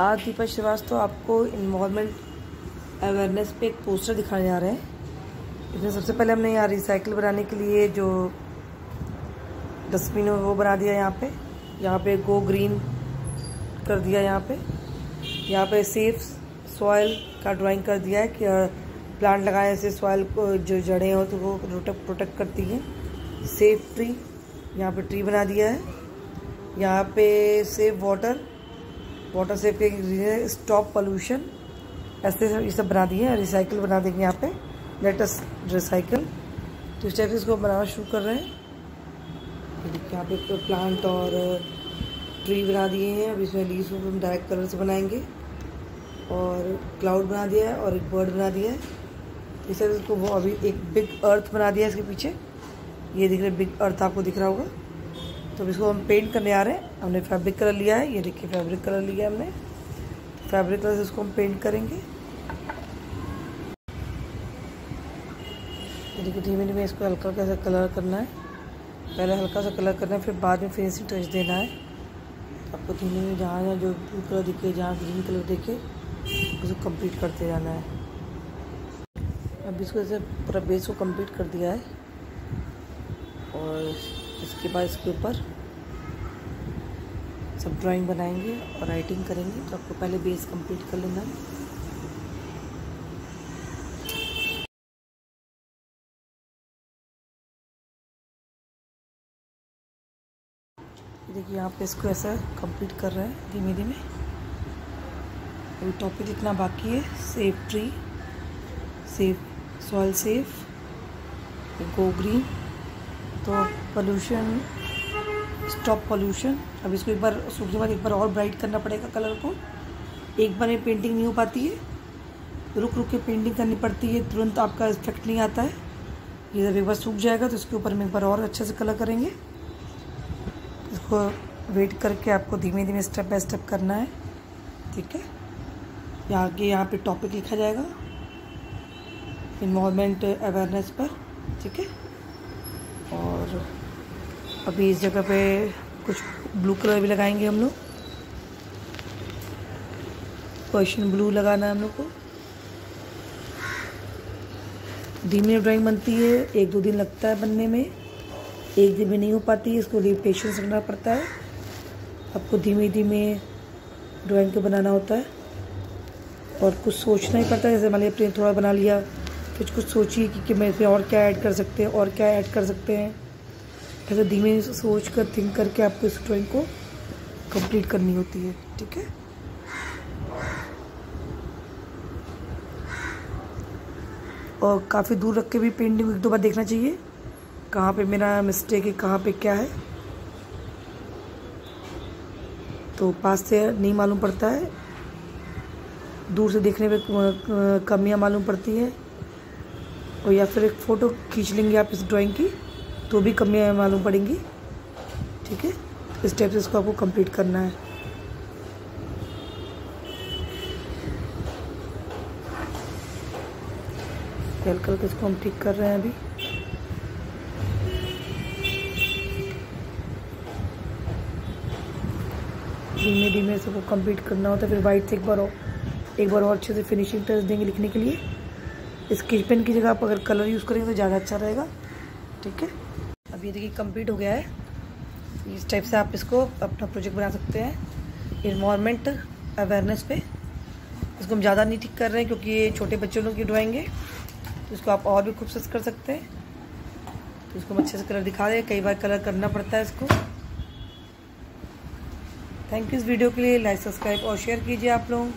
आज दीपा श्रीवास्तव आपको involvement awareness पे एक पोस्टर दिखाने जा रहे हैं। इसमें सबसे पहले हमने यहाँ रिसाइकिल बनाने के लिए जो डस्टबिन वो बना दिया यहाँ पे। यहाँ पे गो ग्रीन कर दिया यहाँ पे। यहाँ पे सेफ़ सॉइल का ड्राइंग कर दिया है कि प्लांट लगाने से सॉयल को जो जड़ें हो तो वो प्रोटेक्ट करती हैं। सेफ़ ट्री यहाँ पे ट्री बना दिया है। यहाँ पे सेफ़ वाटर वाटर सेफ़ के स्टॉप पोल्यूशन ऐसे ये सब बना दिए हैं रिसाइकिल बना देंगे यहाँ पे लेटस रिसाइकिल तो इस टाइप से इसको बनाना शुरू कर रहे हैं। यहाँ पे प्लांट और ट्री बना दिए हैं, अब इसमें लीव्स को हम डायरेक्ट कलर से बनाएँगे। और क्लाउड बना दिया है और एक बर्ड बना दिया है। इस तरह इसको वो अभी एक बिग अर्थ बना दिया है इसके पीछे। ये दिख रहा है बिग अर्थ आपको दिख रहा होगा। तो इसको हम पेंट करने आ रहे हैं। हमने फैब्रिक कलर लिया है। ये देखिए फैब्रिक कलर लिया हमने। फैब्रिक कलर से इसको हम पेंट करेंगे। देखिए धीमे धीमे इसको हल्का हल्का सा कलर करना है। पहले हल्का सा कलर करना है, फिर बाद में फिनिशिंग टच देना है। आपको धीमे धीमे जहाँ जहाँ जो ब्लू कलर दिखे, जहाँ ग्रीन कलर दिखे, उसको कंप्लीट करते जाना है। अब इसको ऐसे पूरा बेस को कंप्लीट कर दिया है। और इसके बाद इसके ऊपर सब ड्राइंग बनाएँगे और राइटिंग करेंगे। तो आपको पहले बेस कंप्लीट कर लेना। देखिए, यहाँ पे इसको ऐसा कंप्लीट कर रहे हैं धीमे धीमे अभी टॉपिक इतना बाकी है। Safe tree safe soil safe go green तो पोल्यूशन स्टॉप पोल्यूशन अब इसको एक बार सूखने के बाद एक बार और ब्राइट करना पड़ेगा कलर को. एक बार में पेंटिंग नहीं हो पाती है. रुक रुक के पेंटिंग करनी पड़ती है. तुरंत आपका इफ़ेक्ट नहीं आता है. ये जब एक बार सूख जाएगा तो इसके ऊपर हम एक बार और अच्छे से कलर करेंगे. इसको वेट करके आपको धीमे धीमे स्टेप बाय स्टेप करना है. ठीक है? यहाँ के यहाँ पे टॉपिक लिखा जाएगा. इन्वॉलमेंट अवेयरनेस पर. ठीक है? और अभी इस जगह पे कुछ ब्लू कलर भी लगाएँगे हम लोग। पर्शियन ब्लू लगाना है हम लोग को। धीमी ड्राइंग बनती है, एक दो दिन लगता है बनने में। एक दिन में नहीं हो पाती इसको लिए पेशेंस रखना पड़ता है। आपको धीमे धीमे ड्राइंग को बनाना होता है। और कुछ सोचना ही पड़ता है, जैसे मान लिया थोड़ा बना लिया फिर कुछ सोचिए कि, कि मैं इसमें और क्या ऐड कर सकते हैं और क्या ऐड कर सकते हैं। ऐसे धीमे सोच कर थिंक करके आपको इस ड्राइंग को कंप्लीट करनी होती है ठीक है? और काफ़ी दूर रख के भी पेंटिंग एक दो बार देखना चाहिए। कहाँ पे मेरा मिस्टेक है कहाँ पे क्या है। तो पास से नहीं मालूम पड़ता है। दूर से देखने पे कमियाँ मालूम पड़ती है। और या फिर एक फ़ोटो खींच लेंगे आप इस ड्राइंग की तो भी कमियाँ मालूम पड़ेंगी। ठीक है? इस टाइप से इसको आपको कंप्लीट करना है। हल्का हल्का इसको हम ठीक कर रहे हैं अभी। धीमे धीमे सबको कंप्लीट करना होता है, फिर वाइट से एक बार और एक बार और अच्छे से फिनिशिंग टच देंगे लिखने के लिए। स्केच पेन की जगह आप अगर कलर यूज़ करेंगे तो ज़्यादा अच्छा रहेगा। ठीक है? अब ये देखिए कंप्लीट हो गया है। इस टाइप से आप इसको अपना प्रोजेक्ट बना सकते हैं। इन्वायरमेंट अवेयरनेस पे। इसको हम ज़्यादा नहीं ठीक कर रहे हैं क्योंकि ये छोटे बच्चों लोग की ड्राइंग है। तो इसको आप और भी खूबसूरत कर सकते हैं। तो इसको हम अच्छे से कलर दिखा दें कई बार कलर करना पड़ता है इसको। थैंक यू इस वीडियो के लिए। लाइक सब्सक्राइब और शेयर कीजिए आप लोग।